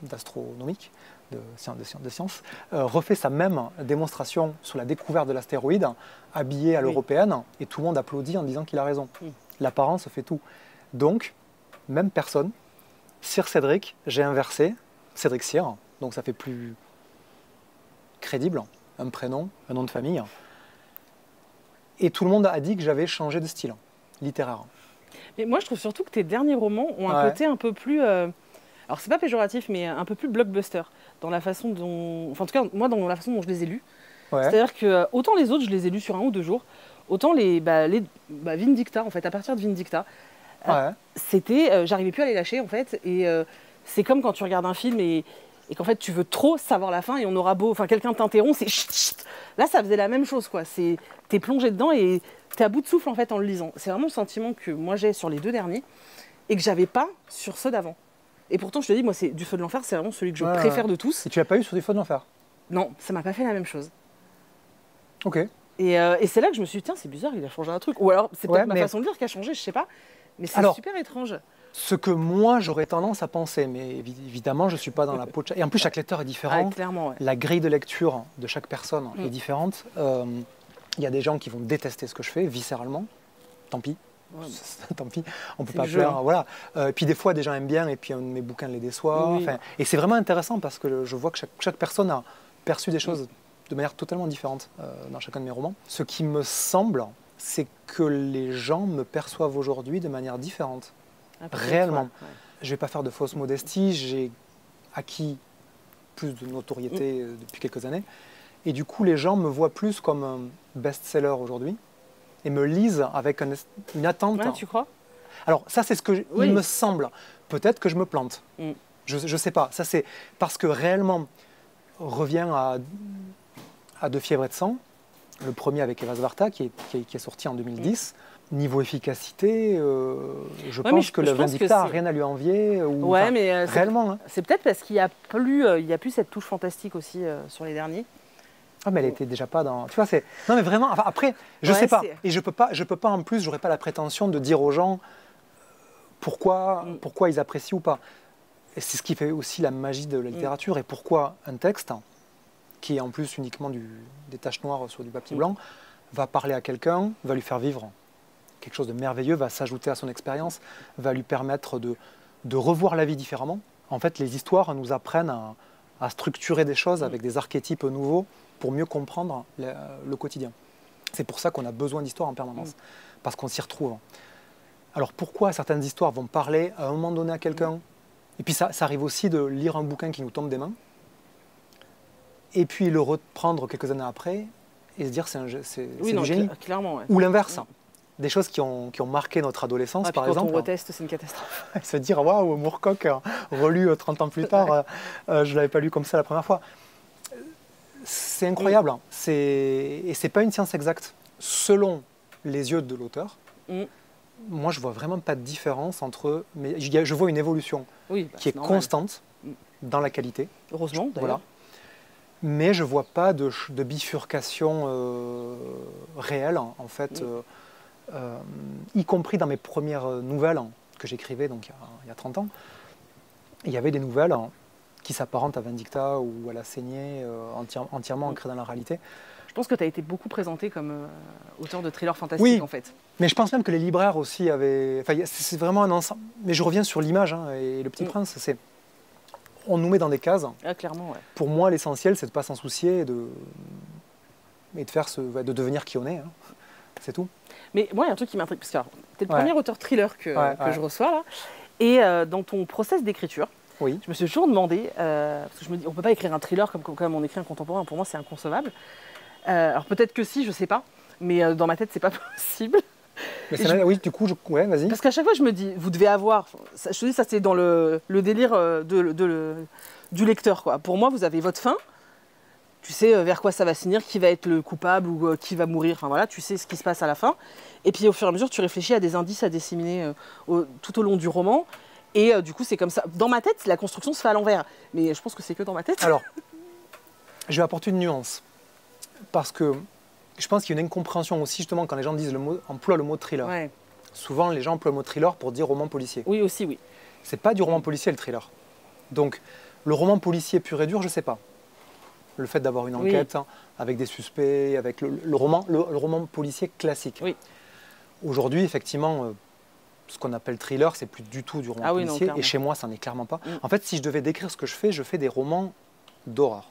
d'astronomique, de, de de sciences, euh, refait sa même démonstration sur la découverte de l'astéroïde, habillé à Oui. l'européenne, et tout le monde applaudit en disant qu'il a raison. Mm. L'apparence fait tout. Donc, même personne, Sir Cédric, j'ai inversé, Cédric Sir, donc ça fait plus crédible, un prénom, un nom de famille. Et tout le monde a dit que j'avais changé de style littéraire. Mais moi, je trouve surtout que tes derniers romans ont un Ouais. côté un peu plus. euh, Alors, c'est pas péjoratif, mais un peu plus blockbuster. Dans la façon dont. Enfin, en tout cas, moi, dans la façon dont je les ai lus. Ouais. C'est-à-dire que euh, autant les autres, je les ai lus sur un ou deux jours, autant les, bah, les bah, Vindicta, en fait, à partir de Vindicta, Ouais. c'était. euh, J'arrivais plus à les lâcher, en fait. Et euh, c'est comme quand tu regardes un film et, et qu'en fait, tu veux trop savoir la fin et on aura beau. Enfin, quelqu'un t'interrompt, c'est. chut, chut. Là, ça faisait la même chose, quoi. C'est- T'es plongé dedans et t'es à bout de souffle, en fait, en le lisant. C'est vraiment le sentiment que moi j'ai sur les deux derniers et que j'avais pas sur ceux d'avant. Et pourtant, je te dis, moi, c'est du feu de l'enfer, c'est vraiment celui que je Ouais, préfère ouais. de tous. Et tu l'as pas eu sur des feux de l'enfer? Non, ça m'a pas fait la même chose. Ok. Et, euh, et c'est là que je me suis dit, tiens, c'est bizarre, il a changé un truc. Ou alors, c'est peut-être Ouais, ma mais- façon de lire qui a changé, je sais pas. Mais c'est super étrange. Ce que moi j'aurais tendance à penser, mais évi- évidemment je ne suis pas dans la peau de chaque... Et en plus chaque lecteur est Ah, différent. clairement, ouais. La grille de lecture de chaque personne Mm. est différente. Euh, Il y a des gens qui vont détester ce que je fais viscéralement. Tant pis. Ouais. [LAUGHS] Tant pis, on peut pas faire. hein. Voilà. Euh, et puis des fois, des gens aiment bien, et puis un de mes bouquins les déçoit. Oui. Et c'est vraiment intéressant parce que je vois que chaque, chaque personne a perçu des choses de manière totalement différente euh, dans chacun de mes romans. Ce qui me semble, c'est que les gens me perçoivent aujourd'hui de manière différente. Réellement. ouais. Je ne vais pas faire de fausse modestie, j'ai acquis plus de notoriété Mm. euh, depuis quelques années. Et du coup, les gens me voient plus comme un best-seller aujourd'hui et me lisent avec un une attente. Ouais, tu crois? Alors ça, c'est ce que Oui. il me semble. Peut-être que je me plante. Mm. Je ne sais pas. Ça, c'est parce que réellement, revient à, à Deux fièvres et de sang, le premier avec Eva Svarta, qui est, qui est- qui est sorti en 2010. Niveau efficacité, euh, je Ouais, pense je- que je le pense n'a rien à lui envier. Ou, Ouais, mais euh, c'est- réellement. hein. c'est peut-être parce qu'il n'y a, plus, euh, il y a plus cette touche fantastique aussi sur les derniers. Ah, mais elle était déjà pas dans. Tu vois, c'est. Non, mais vraiment. Enfin, après, je Ouais, sais pas. Et je peux pas. Je peux pas en plus. J'aurais pas la prétention de dire aux gens pourquoi, Mm. pourquoi ils apprécient ou pas. Et c'est ce qui fait aussi la magie de la littérature. Et pourquoi un texte qui est en plus uniquement du, des taches noires sur du papier Mm. blanc va parler à quelqu'un, va lui faire vivre quelque chose de merveilleux, va s'ajouter à son expérience, va lui permettre de, de revoir la vie différemment. En fait, les histoires nous apprennent à, à structurer des choses avec des archétypes nouveaux pour mieux comprendre le, le quotidien. C'est pour ça qu'on a besoin d'histoires en permanence, parce qu'on s'y retrouve. Alors pourquoi certaines histoires vont parler à un moment donné à quelqu'un? Et puis ça, ça arrive aussi de lire un bouquin qui nous tombe des mains, et puis le reprendre quelques années après et se dire c'est un c'est Oui, c'est non, du génie. cla- clairement. Ouais. Ou l'inverse, Mm. Des choses qui ont, qui ont marqué notre adolescence, Ah, par quand exemple. on reteste, c'est une catastrophe. [LAUGHS] se dire waouh, Moorcock, euh, relu euh, 30 ans plus tard, euh, euh, je ne l'avais pas lu comme ça la première fois. C'est incroyable, hein. C'est- et c'est pas une science exacte. Selon les yeux de l'auteur, Mm. moi je vois vraiment pas de différence entre. Mais je vois une évolution Oui, bah, qui est normal. constante Mm. dans la qualité, Heureusement, d'ailleurs. voilà. Mais je vois pas de, bifurcation euh, réelle, en en fait, Mm. euh, euh, y compris dans mes premières euh, nouvelles hein, que j'écrivais donc il y, a, il y a 30 ans. Il y avait des nouvelles hein, qui s'apparentent à Vindicta ou à La Saignée, euh, entière- entièrement ancrées dans la réalité. Je pense que tu as été beaucoup présenté comme auteur de thrillers fantastiques, Oui. en fait. Mais je pense même que les libraires aussi avaient. Enfin, c'est vraiment un ensemble. Mais je reviens sur l'image hein, et Le Petit Mm. Prince, c'est. On nous met dans des cases. Ah, clairement, ouais. Pour moi, l'essentiel, c'est de ne pas s'en soucier et de, et de, faire ce, de devenir qui on est. hein. C'est tout. Mais moi, il y a un truc qui m'intrigue, parce que tu es le Ouais. premier auteur thriller que, Ouais, que ouais. je reçois, là. Et euh, dans ton process d'écriture, Oui. je me suis toujours demandé, euh, parce que je me dis, on peut pas écrire un thriller comme, comme, on écrit un contemporain, pour moi, c'est inconcevable. Euh, alors peut-être que si, je sais pas, mais dans ma tête, c'est pas [LAUGHS] possible. Mais oui, du coup, je... ouais, vas-y. Parce qu'à chaque fois, je me dis, vous devez avoir. je te dis, ça, c'est dans le, le délire de, du lecteur. Quoi. Pour moi, vous avez votre fin. Tu sais euh, vers quoi ça va se finir, qui va être le coupable ou euh, qui va mourir. Enfin voilà, tu sais ce qui se passe à la fin. Et puis au fur et à mesure, tu réfléchis à des indices à disséminer euh, au- tout au long du roman. Et euh, du coup, c'est comme ça. Dans ma tête, la construction se fait à l'envers. Mais je pense que c'est que dans ma tête. Alors, [LAUGHS] je vais apporter une nuance. Parce que je pense qu'il y a une incompréhension aussi, justement, quand les gens disent le mot, emploient le mot thriller. Ouais. Souvent, les gens emploient le mot thriller pour dire roman policier. Oui, aussi, oui. C'est pas du roman policier, le thriller. Donc, le roman policier pur et dur, je sais pas. Le fait d'avoir une Oui. enquête hein, avec des suspects, avec le, le roman, le, le roman policier classique. Oui. Aujourd'hui, effectivement, euh, ce qu'on appelle thriller, c'est plus du tout du roman Ah oui, policier. et chez moi, ça n'est clairement pas. Mm. En fait, si je devais décrire ce que je fais, je fais des romans d'horreur.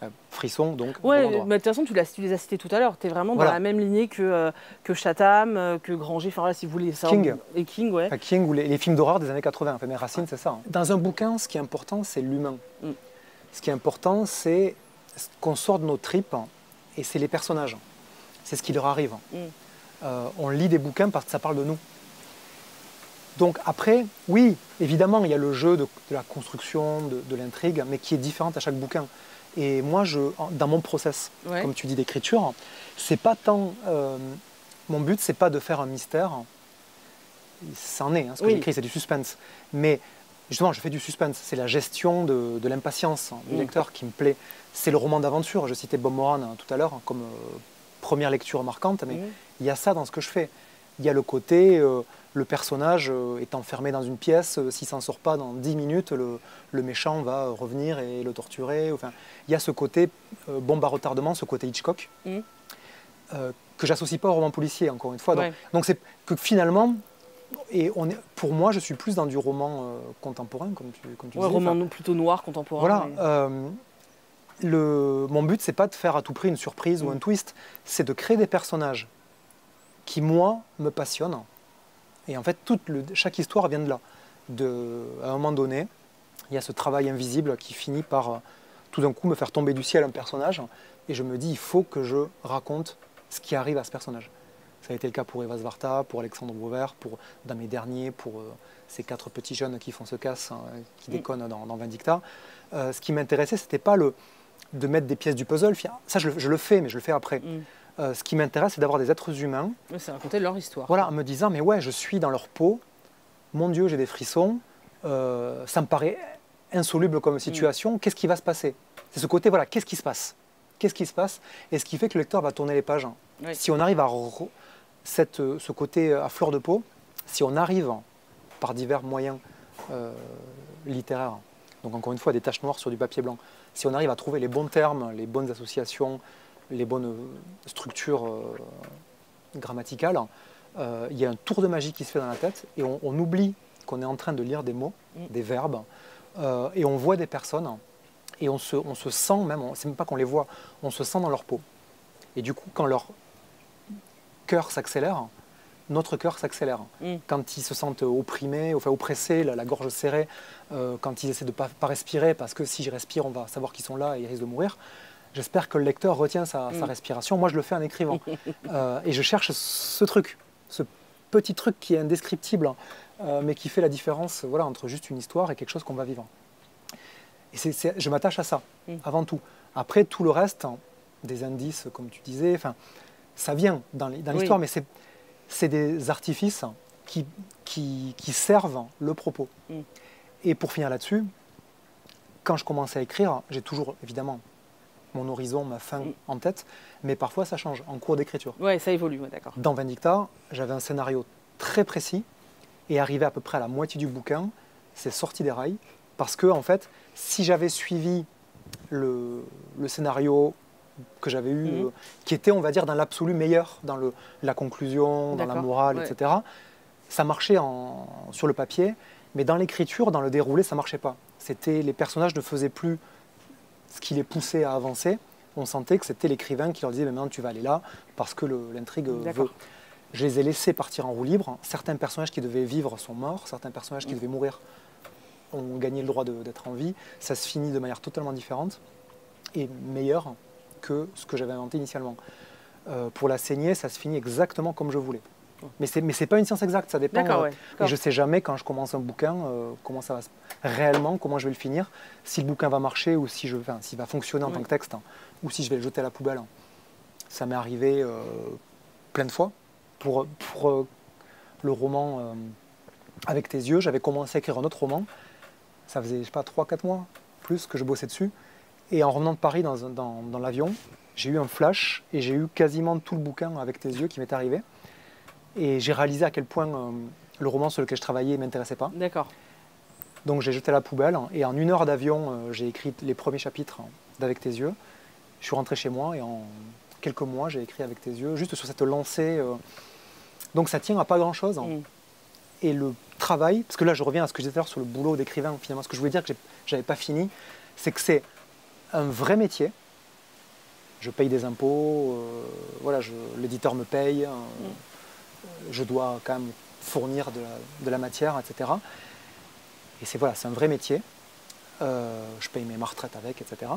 Enfin, frisson, donc. Ouais, mais de toute façon, tu, les as cités tout à l'heure. Tu es vraiment Voilà. dans la même lignée que, euh, que Chatham, euh, que Granger. Enfin voilà, si vous voulez. ça- King. Et King, ouais. Enfin, King ou les, les films d'horreur des années 80. Enfin, mes racines, c'est ça. hein. Dans un bouquin, ce qui est important, c'est l'humain. Mm. Ce qui est important, c'est qu'on sort de nos tripes et c'est les personnages. C'est ce qui leur arrive. Mm. Euh, on lit des bouquins parce que ça parle de nous. Donc après, oui, évidemment, il y a le jeu de, de la construction, de, de l'intrigue, mais qui est différente à chaque bouquin. Et moi, je, dans mon process, Ouais. comme tu dis, d'écriture, c'est pas tant. euh, mon but, c'est pas de faire un mystère. C'en est, hein, ce que Oui. j'écris, c'est du suspense. Mais justement, je fais du suspense. C'est la gestion de, de l'impatience du Mm. lecteur qui me plaît. C'est le roman d'aventure. Je citais Bob Moran hein, tout à l'heure comme euh, première lecture marquante, mais Mhm. il y a ça dans ce que je fais. Il y a le côté, euh, le personnage euh, est enfermé dans une pièce, euh, s'il s'en sort pas dans 10 minutes, le, le méchant va euh, revenir et le torturer. Enfin, il y a ce côté euh, bombe à retardement, ce côté Hitchcock, euh, que j'associe pas au roman policier, encore une fois. Donc, Ouais. donc c'est que finalement, et on est, pour moi, je suis plus dans du roman euh, contemporain, comme tu, comme tu Ouais, disais. roman Enfin, plutôt noir, contemporain. voilà. mais- euh, le, mon but, c'est pas de faire à tout prix une surprise ou Mm. un twist, c'est de créer des personnages qui, moi, me passionnent. Et en fait, toute le- chaque histoire vient de là. De, à un moment donné, il y a ce travail invisible qui finit par euh, tout d'un coup me faire tomber du ciel un personnage. Et je me dis, il faut que je raconte ce qui arrive à ce personnage. Ça a été le cas pour Eva Svarta, pour Alexandre Beauvert, pour, dans mes derniers, pour euh, ces quatre petits jeunes qui font ce casse, hein, qui Mm. déconnent dans, dans Vindicta. Euh, ce qui m'intéressait, c'était pas le, de mettre des pièces du puzzle. Ça, je, le- je le fais, mais je le fais après. Mm. Euh, ce qui m'intéresse, c'est d'avoir des êtres humains. Ouais, c'est raconter leur histoire. Voilà, en me disant, mais ouais, je suis dans leur peau. Mon Dieu, j'ai des frissons. Ça me paraît insoluble comme situation. Qu'est-ce qui va se passer? C'est ce côté, voilà, qu'est-ce qui se passe? Qu'est-ce qui se passe? Et ce qui fait que le lecteur va tourner les pages. Oui. Si on arrive à cette, euh, ce côté à fleur de peau, si on arrive par divers moyens euh, littéraires, donc encore une fois des taches noires sur du papier blanc, si on arrive à trouver les bons termes, les bonnes associations, les bonnes euh, structures euh, grammaticales, euh, il y a un tour de magie qui se fait dans la tête et on, on oublie qu'on est en train de lire des mots, Mm. des verbes, euh, et on voit des personnes et on se, on se sent même, on- c'est même pas qu'on les voit, on se sent dans leur peau. Et du coup, quand leur cœur s'accélère, notre cœur s'accélère. Mm. Quand ils se sentent opprimés, enfin oppressés, la, la gorge serrée, euh, quand ils essaient de ne pas, pas respirer, parce que si je respire, on va savoir qu'ils sont là et ils risquent de mourir. J'espère que le lecteur retient sa, sa Mm. respiration. Moi, je le fais en écrivant. [LAUGHS] Euh, et je cherche ce truc, ce petit truc qui est indescriptible, euh, mais qui fait la différence voilà, entre juste une histoire et quelque chose qu'on va vivre. Et je m'attache à ça, Mm. avant tout. Après, tout le reste, hein, des indices, comme tu disais, enfin, ça vient dans Oui. l'histoire, mais c'est des artifices qui, qui, qui servent le propos. Mm. Et pour finir là-dessus, quand je commence à écrire, j'ai toujours, évidemment, mon horizon, ma fin Mm. en tête, mais parfois ça change en cours d'écriture. Ouais, ça évolue, ouais, d'accord. Dans Vindicta, j'avais un scénario très précis et arrivé à peu près à la moitié du bouquin, c'est sorti des rails parce que en fait, si j'avais suivi le, le scénario que j'avais eu, Mhm. euh, qui était, on va dire, dans l'absolu meilleur, dans le, la conclusion, dans la morale, ouais. etc. Ça marchait en- sur le papier, mais dans l'écriture, dans le déroulé, ça marchait pas. C'était les personnages ne faisaient plus ce qui les poussait à avancer. On sentait que c'était l'écrivain qui leur disait Mais maintenant tu vas aller là parce que l'intrigue veut. Je les ai laissés partir en roue libre. Certains personnages qui devaient vivre sont morts, certains personnages qui Mm. devaient mourir ont gagné le droit d'être en vie. Ça se finit de manière totalement différente et meilleure que ce que j'avais inventé initialement. Euh, pour la saignée, ça se finit exactement comme je voulais. Mais mais c'est pas une science exacte, ça dépend. Euh, ouais. et je sais jamais quand je commence un bouquin euh, comment ça va se- réellement, comment je vais le finir, si le bouquin va marcher ou si je, enfin, s'il va fonctionner en Oui. tant que texte hein, ou si je vais le jeter à la poubelle. Ça m'est arrivé plein de fois. Pour, pour le roman Avec tes yeux, j'avais commencé à écrire un autre roman. Ça faisait, je sais pas, 3-4 mois plus que je bossais dessus. Et en revenant de Paris dans, un- dans- dans l'avion, j'ai eu un flash et j'ai eu quasiment tout le bouquin avec tes yeux qui m'est arrivé. Et j'ai réalisé à quel point euh, le roman sur lequel je travaillais ne m'intéressait pas. D'accord. Donc j'ai jeté à la poubelle et en une heure d'avion, euh, j'ai écrit les premiers chapitres d'Avec tes yeux. Je suis rentré chez moi et en quelques mois, j'ai écrit Avec tes yeux, juste sur cette lancée. euh. Donc ça tient à pas grand-chose. Mm. Et le travail, parce que là je reviens à ce que je disais tout à l'heure sur le boulot d'écrivain, finalement, ce que je voulais dire que j'ai- j'avais pas fini, c'est que c'est un vrai métier. Je paye des impôts, euh, voilà, l'éditeur me paye, euh, je dois quand même fournir de la, de la matière, etc. Et c'est voilà, c'est un vrai métier. Euh, je paye mes ma retraite avec, etc.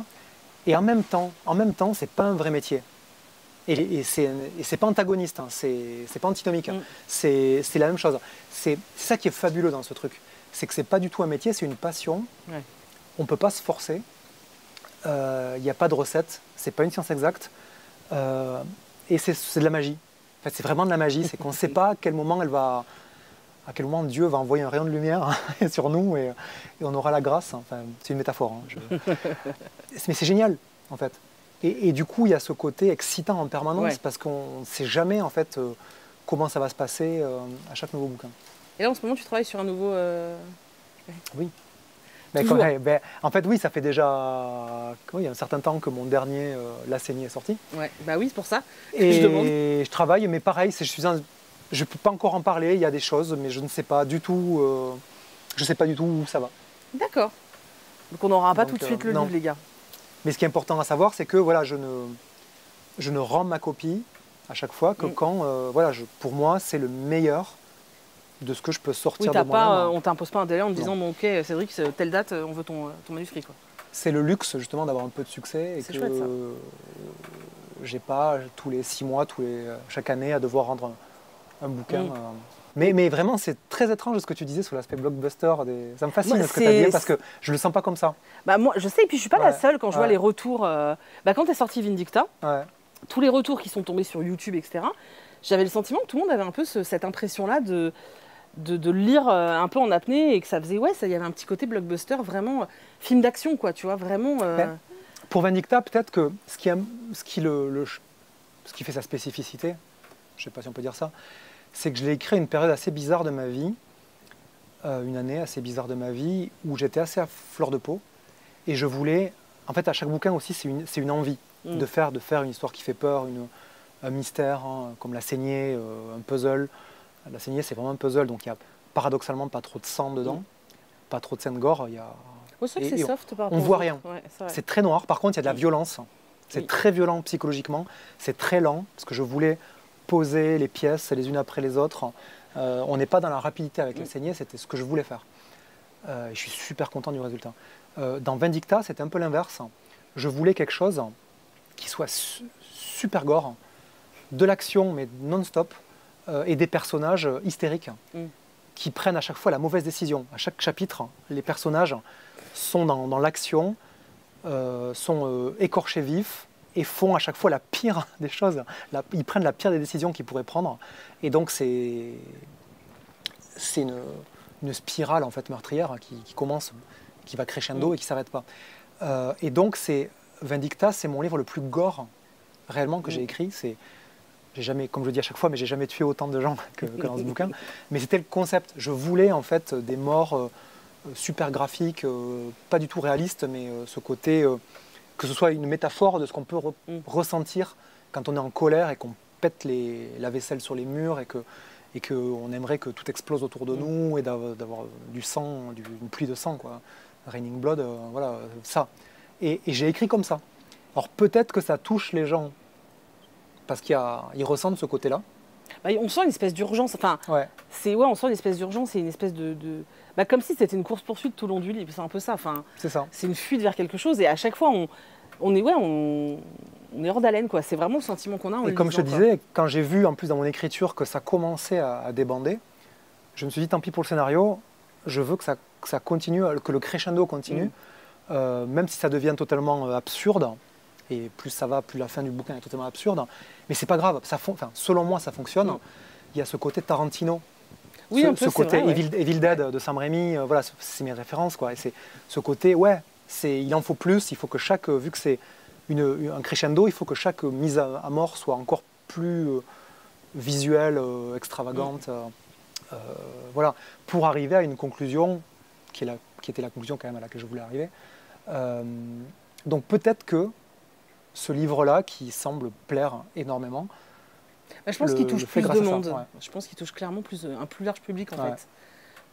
Et en même temps, en même temps, c'est pas un vrai métier. Et, et c'est pas antagoniste, hein, c'est pas antinomique. hein. Mm. C'est la même chose. C'est c'est ça qui est fabuleux dans ce truc. C'est que c'est pas du tout un métier, c'est une passion. Ouais. On peut pas se forcer. Euh, Il n'y a pas de recette. C'est pas une science exacte. Euh, et c'est de la magie. En fait, c'est vraiment de la magie. C'est qu'on ne sait [LAUGHS] pas à quel moment elle va, à quel moment Dieu va envoyer un rayon de lumière [LAUGHS] sur nous et, et on aura la grâce. Enfin, c'est une métaphore. hein, je- [LAUGHS] Mais c'est génial, en fait. Et, et du coup, il y a ce côté excitant en permanence Ouais. parce qu'on ne sait jamais, en fait, euh, comment ça va se passer euh, à chaque nouveau bouquin. Et là, en ce moment, tu travailles sur un nouveau. euh, Mais quand- ben, en fait, oui, ça fait déjà oui, un certain temps que mon dernier, euh, La saignée, est sorti. Ouais, bah oui, c'est pour ça. Et je demande. je travaille, mais pareil, je suis un- je peux pas encore en parler. Il y a des choses, mais je ne sais pas du tout. euh, je sais pas du tout où ça va. D'accord. Donc on n'aura pas Donc, tout de suite euh, le non. livre, les gars. Mais ce qui est important à savoir, c'est que voilà, je ne, je ne rends ma copie à chaque fois que Mm. quand, voilà, je- pour moi, c'est le meilleur de ce que je peux Oui, sortir t'as de pas, moi-même. euh, on t'impose pas un délai en te disant bon, ok, Cédric, telle date, euh, on veut ton, euh, ton manuscrit. Quoi. C'est le luxe justement d'avoir un peu de succès et que chouette, ça. euh, j'ai pas tous les six mois, tous les, chaque année à devoir rendre un, un bouquin. Mm. Mais, mais vraiment, c'est très étrange ce que tu disais sur l'aspect blockbuster. Des... Ça me fascine ce que tu as dit parce que je le sens pas comme ça. Bah moi, je sais, et puis je suis pas la seule quand je vois les retours. euh, Bah, quand est sorti Vindicta, Ouais. tous les retours qui sont tombés sur YouTube, etc., j'avais le sentiment que tout le monde avait un peu ce- cette impression-là de, de, de le lire euh, un peu en apnée et que ça faisait, ouais, ça, il y avait un petit côté blockbuster, vraiment euh, film d'action, quoi, tu vois, vraiment. euh. Pour Vindicta, peut-être que ce qui, aime- ce, qui le- le- ce qui fait sa spécificité, je ne sais pas si on peut dire ça, c'est que je l'ai écrit à une période assez bizarre de ma vie, euh, une année assez bizarre de ma vie, où j'étais assez à fleur de peau. Et je voulais, en fait, à chaque bouquin aussi, c'est une, c'est une envie Mm. de, faire, de faire une histoire qui fait peur, une- un mystère, hein, comme la saignée, euh, un puzzle. La saignée, c'est vraiment un puzzle, donc il y a paradoxalement pas trop de sang dedans, Mm. pas trop de scènes gore. Il y a et- et on- soft voit rien. Ouais, c'est très noir. Par contre, il y a de la Oui. violence. C'est Oui. très violent psychologiquement. C'est très lent parce que je voulais poser les pièces les unes après les autres. Euh, on n'est pas dans la rapidité avec Mm. la saignée. C'était ce que je voulais faire. Euh, je suis super content du résultat. Euh, dans Vindicta, c'était un peu l'inverse. Je voulais quelque chose qui soit su- super gore, de l'action mais non-stop, et des personnages euh, hystériques Mm. qui prennent à chaque fois la mauvaise décision. À chaque chapitre, les personnages sont dans, dans l'action, euh, sont euh, écorchés vifs et font à chaque fois la pire [LAUGHS] des choses. La- ils prennent la pire des décisions qu'ils pourraient prendre. Et donc c'est c'est une, une spirale en fait meurtrière qui, qui commence, qui va crescendo Mm. et qui s'arrête pas. Euh, et donc c'est Vindicta, c'est mon livre le plus gore réellement que j'ai Mm. écrit. C'est j'ai jamais, comme je le dis à chaque fois, mais j'ai jamais tué autant de gens que, que dans ce bouquin. Mais c'était le concept. Je voulais en fait des morts euh, euh, super graphiques, euh, pas du tout réalistes, mais euh, ce côté que ce soit une métaphore de ce qu'on peut re- Mm. ressentir quand on est en colère et qu'on pète les, la vaisselle sur les murs et que et qu'on aimerait que tout explose autour de Mm. nous et d'avoir du sang, du- une pluie de sang, quoi. Raining Blood, voilà, ça. Et, et j'ai écrit comme ça. Alors peut-être que ça touche les gens parce qu'ils ressentent ce côté-là. Bah, on sent une espèce d'urgence. Enfin, Ouais. c'est ouais, on sent une espèce d'urgence. C'est une espèce de, de- bah, comme si c'était une course poursuite tout le long du livre. C'est un peu ça. Enfin, C'est ça. c'est une fuite vers quelque chose. Et à chaque fois, on, on est ouais, on, on est hors d'haleine quoi. C'est vraiment le sentiment qu'on a. En Et comme je te quoi. disais, quand j'ai vu en plus dans mon écriture que ça commençait à, à débander, je me suis dit tant pis pour le scénario, je veux que ça, que ça continue, que le crescendo continue, Mm. euh, même si ça devient totalement euh, absurde. Et plus ça va, plus la fin du bouquin est totalement absurde. Mais c'est pas grave, ça fon- enfin, selon moi ça fonctionne. Mm. Il y a ce côté Tarantino, Oui, ce, un peu, ce côté vrai, ouais. Evil, Evil Dead de Sam Raimi, euh, voilà, c'est- mes références quoi. Et c'est ce côté, ouais, c'est, il en faut plus. Il faut que chaque, euh, vu que c'est une- un crescendo, il faut que chaque mise à, à mort soit encore plus euh, visuelle, euh, extravagante, euh, euh, voilà, pour arriver à une conclusion qui, est la- qui était la conclusion quand même à laquelle je voulais arriver. Euh, donc peut-être que ce livre-là, qui semble plaire énormément, Bah, je pense qu'il touche plus de ça, monde. ouais. Je pense qu'il touche clairement plus euh, un plus large public en Ouais. fait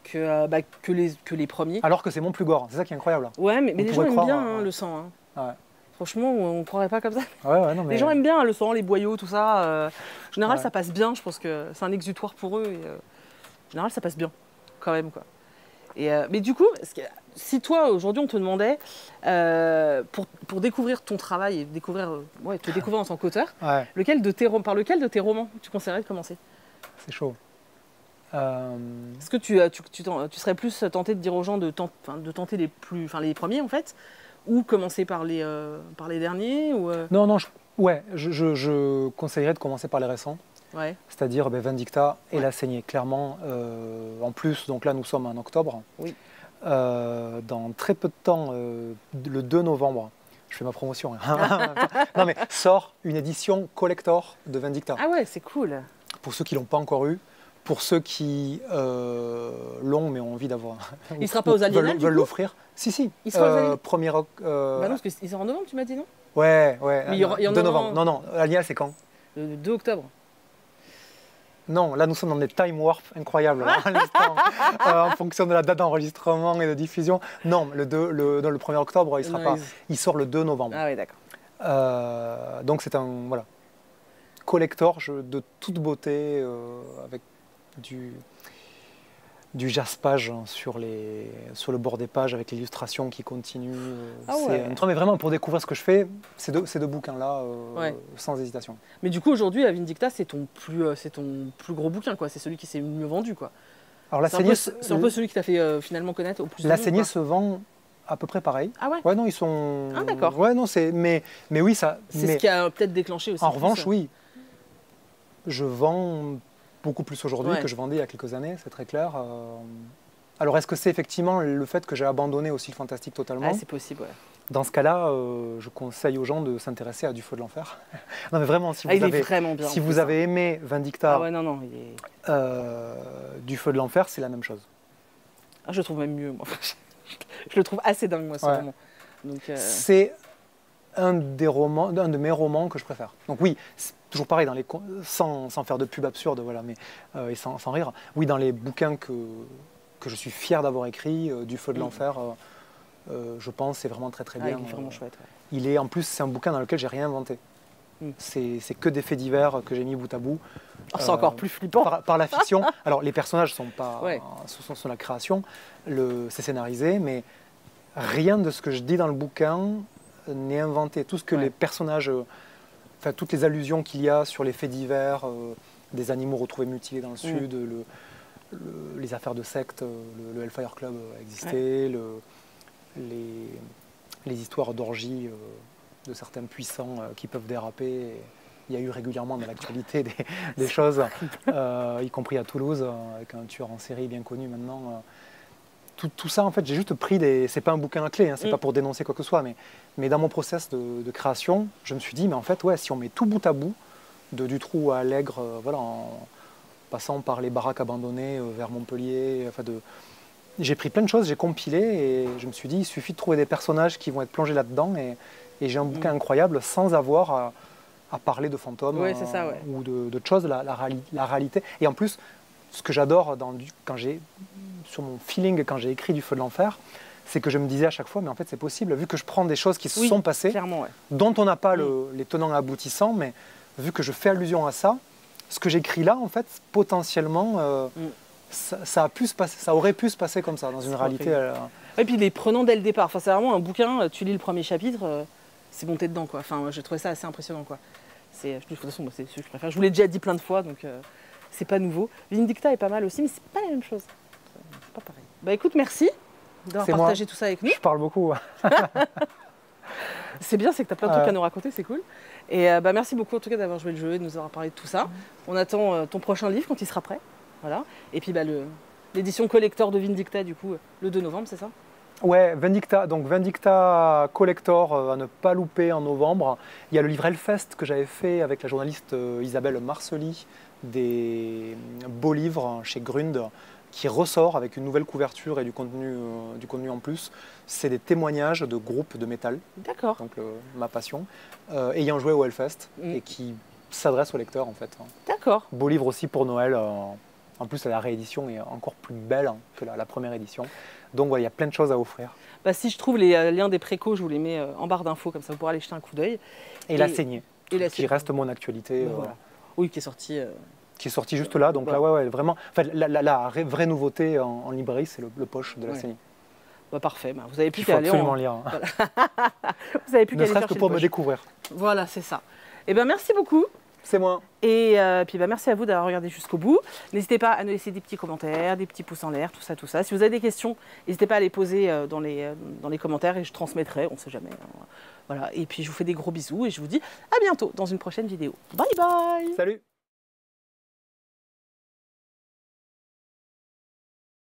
que, euh, bah, que, les, que les premiers. alors que c'est mon plus gore, c'est ça qui est incroyable. Ouais, mais, mais les gens aiment croire, bien ouais. hein, le sang. hein. Ouais. Franchement, on ne croirait pas comme ça. Ouais, ouais, non, mais... Les gens aiment bien hein, le sang, les boyaux, tout ça. euh, en général, ça passe bien. Je pense que c'est un exutoire pour eux. Et, euh, en général, ça passe bien, quand même. Quoi. Et, euh, mais du coup, si toi, aujourd'hui, on te demandait, euh, pour, pour découvrir ton travail et découvrir, euh, ouais, te découvrir en tant qu'auteur, Ouais, lequel de tes, rom- par lequel de tes romans tu conseillerais de commencer? C'est chaud. Est-ce que tu, tu, tu, t'en- tu serais plus tenté de dire aux gens de, tenter les, plus, les premiers, en fait? Ou commencer par les, par les derniers ou, Non, non, je, ouais, je, je- je conseillerais de commencer par les récents, ouais. c'est-à-dire ben, Vindicta et Ouais. La Saignée, clairement. euh, en plus, donc là, nous sommes en octobre. Oui. Euh, dans très peu de temps, euh, le 2 novembre, je fais ma promotion. hein. [LAUGHS] non, mais sort une édition collector de Vindicta. Ah ouais, c'est cool. Pour ceux qui l'ont pas encore eu, pour ceux qui euh, l'ont mais ont envie d'avoir. Il sera pas aux Aliénales, Veulent, veulent l'offrir. Si, si. Il sera aux Euh, premier euh, Bah non, parce qu'ils sont en novembre, tu m'as dit non? Ouais, ouais. Mais il y en 2 aura novembre. Non, non. Aliénal, c'est quand? Le 2 octobre. Non, là nous sommes dans des time warp incroyables l'instant, [LAUGHS] euh, en fonction de la date d'enregistrement et de diffusion. Non, le, 2, le, non, le 1er octobre, il sera pas. Il sort le 2 novembre. Ah ouais, d'accord. Euh, donc c'est un voilà collector de toute beauté euh, avec du du jaspage sur les sur le bord des pages avec l'illustration qui continue. euh, Ah ouais. un mais vraiment pour découvrir ce que je fais, ces deux, ces deux bouquins là, Ouais. sans hésitation. Mais du coup, aujourd'hui, la Vindicta, c'est ton, plus, euh, c'est ton plus gros bouquin, quoi. C'est celui qui s'est le mieux vendu, quoi. Alors la C'est un, peu, c'est un peu celui qui t'a fait euh, finalement connaître au plus la saignée se vend à peu près pareil. Ah ouais Ouais, non, ils sont. Ah, d'accord. Ouais, non, c'est. Mais, mais oui, ça. C'est mais- ce qui a peut-être déclenché aussi. En revanche, euh, oui. Je vends beaucoup plus aujourd'hui Ouais. que je vendais il y a quelques années, c'est très clair. Euh, Alors, est-ce que c'est effectivement le fait que j'ai abandonné aussi le fantastique totalement Ouais, c'est possible, ouais. Dans ce cas-là, euh, je conseille aux gens de s'intéresser à Du Feu de l'Enfer. [LAUGHS] non, mais vraiment, si Ah, vous avez, vraiment bien. si vous hein. avez aimé Vindicta, Ah ouais, non, non, il est... euh, Du Feu de l'Enfer, c'est la même chose. Ah, je le trouve même mieux, moi. [LAUGHS] je le trouve assez dingue, moi, ce Ouais. roman. Euh, C'est un, des romans, un de mes romans que je préfère. Donc oui, toujours pareil, dans les, con- sans, sans faire de pub absurde voilà, mais, euh, et sans, sans rire. Oui, dans les bouquins que, que je suis fier d'avoir écrits, euh, Du Feu de Mm. l'Enfer, euh, euh, je pense, c'est vraiment très très ah, bien. il est vraiment chouette. ouais. il est, en plus, c'est un bouquin dans lequel j'ai rien inventé. Mm. C'est que des faits divers que j'ai mis bout à bout. Oh, c'est encore plus flippant. Par, par la [LAUGHS] fiction. Alors, les personnages sont pas, Ouais. sont, sont la création, c'est scénarisé, mais rien de ce que je dis dans le bouquin n'est inventé. Tout ce que Ouais. les personnages, enfin toutes les allusions qu'il y a sur les faits divers, euh, des animaux retrouvés mutilés dans le sud, le- le- les affaires de secte, euh, le, le Hellfire Club a existé, le- les, les histoires d'orgie euh, de certains puissants euh, qui peuvent déraper. Il y a eu régulièrement dans l'actualité des, des [LAUGHS] choses, euh, y compris à Toulouse, euh, avec un tueur en série bien connu maintenant. Tout, tout ça, en fait, j'ai juste pris des. C'est pas un bouquin à clé, hein, c'est Mm. pas pour dénoncer quoi que ce soit, mais, mais dans mon process de, de création, je me suis dit, mais en fait, ouais, si on met tout bout à bout, de Dutroux à Allègre, euh, voilà, en passant par les baraques abandonnées euh, vers Montpellier, enfin de. J'ai pris plein de choses, j'ai compilé et je me suis dit, il suffit de trouver des personnages qui vont être plongés là-dedans et, et j'ai un bouquin incroyable sans avoir à, à parler de fantômes Mm. Ça, euh, ouais. ou de, d'autres choses, la, la réalité. Et en plus, ce que j'adore quand j'ai sur mon feeling quand j'ai écrit du feu de l'enfer, c'est que je me disais à chaque fois, mais en fait c'est possible, vu que je prends des choses qui se Oui, sont passées, ouais. dont on n'a pas le- les tenants aboutissants, mais vu que je fais allusion à ça, ce que j'écris là, en fait, potentiellement, euh, Mm. ça, ça a pu se passer, ça aurait pu se passer comme ça, dans une réalité. horrible. euh, Et puis, il est prenant dès le départ. Enfin, c'est vraiment un bouquin, euh, tu lis le premier chapitre, euh, c'est monté dedans, quoi. Enfin, j'ai trouvé ça assez impressionnant, quoi. C'est, de toute façon, c'est celui que je préfère. Je vous l'ai déjà dit plein de fois, donc c'est pas nouveau. Vindicta est pas mal aussi, mais c'est pas la même chose. C'est pas pareil. Bah écoute, merci d'avoir moi. partagé tout ça avec nous. je parle beaucoup. [LAUGHS] C'est bien, c'est que tu as plein de trucs à nous raconter, c'est cool. Et euh, bah, merci beaucoup en tout cas d'avoir joué le jeu et de nous avoir parlé de tout ça. On attend euh, ton prochain livre quand il sera prêt. Voilà. Et puis bah, l'édition collector de Vindicta, du coup, euh, le 2 novembre, c'est ça? Ouais, Vindicta, donc Vindicta Collector euh, à ne pas louper en novembre. Il y a le livre Hellfest que j'avais fait avec la journaliste euh, Isabelle Marcely, des beaux livres chez Grund, qui ressort avec une nouvelle couverture et du contenu, euh, du contenu en plus. C'est des témoignages de groupes de métal, D'accord. donc euh, ma passion, euh, ayant joué au Hellfest Mm. et qui s'adresse aux lecteurs en fait. D'accord. Beau livre aussi pour Noël. euh, en plus, la réédition est encore plus belle que la, la première édition. Donc, il y a plein de choses à offrir. Bah, si je trouve les liens des précos, je vous les mets en barre d'infos, comme ça vous pourrez aller jeter un coup d'œil. Et, la saignée, Et la qui reste mon actualité, voilà. Oui, qui est sorti. euh, qui est sortie juste là. Donc là, ouais, ouais, vraiment. Enfin, la, la- la vraie- nouveauté en, en librairie, c'est le, le poche de la Ouais. bah, parfait. Bah, vous avez plus qu'à aller. absolument en- lire. hein. [LAUGHS] Vous avez plus Ne qu'à aller serait-ce faire que pour me découvrir. Voilà, c'est ça. Et ben merci beaucoup. C'est moi. Et euh, puis bah, merci à vous d'avoir regardé jusqu'au bout. N'hésitez pas à nous laisser des petits commentaires, des petits pouces en l'air, tout ça, tout ça. Si vous avez des questions, n'hésitez pas à les poser euh, dans, les, euh, dans les commentaires et je transmettrai, on ne sait jamais. hein. Voilà. Et puis je vous fais des gros bisous et je vous dis à bientôt dans une prochaine vidéo. Bye bye Salut